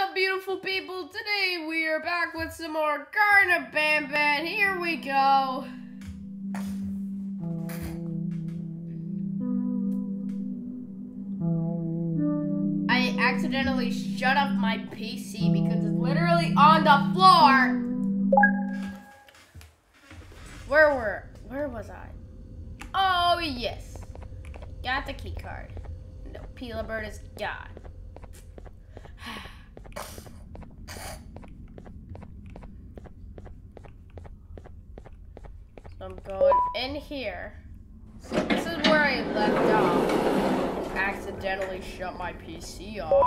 up, beautiful people? Today we are back with some more Garden of Banban. Here we go. I accidentally shut off my PC because it's literally on the floor. Where were, where was I? Oh, yes. Got the key card. No, Pila Bird is gone. I'm going in here. So this is where I left off. Accidentally shut my PC off.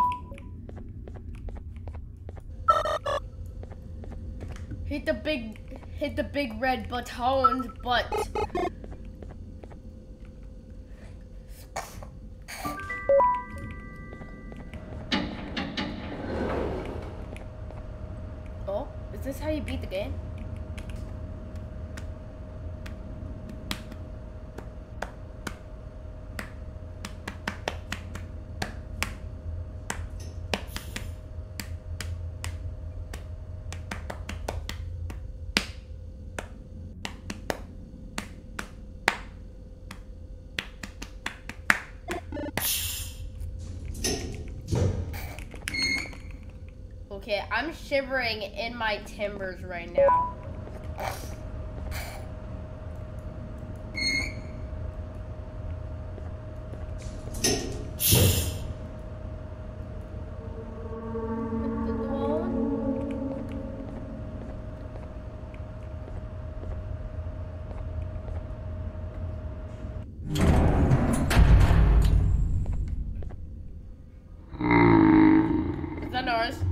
Hit the big, hit the big red button, but Oh, is this how you beat the game? Okay, I'm shivering in my timbers right now. Is that?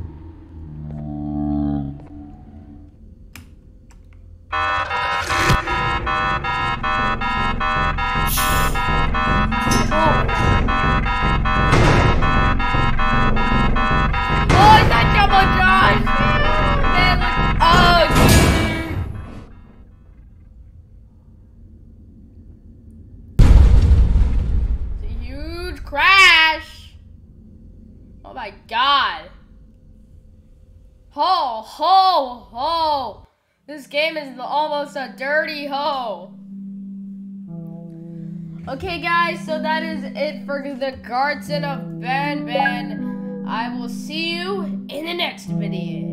My god. Ho, ho, ho. This game is almost a dirty hoe. Okay, guys, so that is it for the Garden of Banban. I will see you in the next video.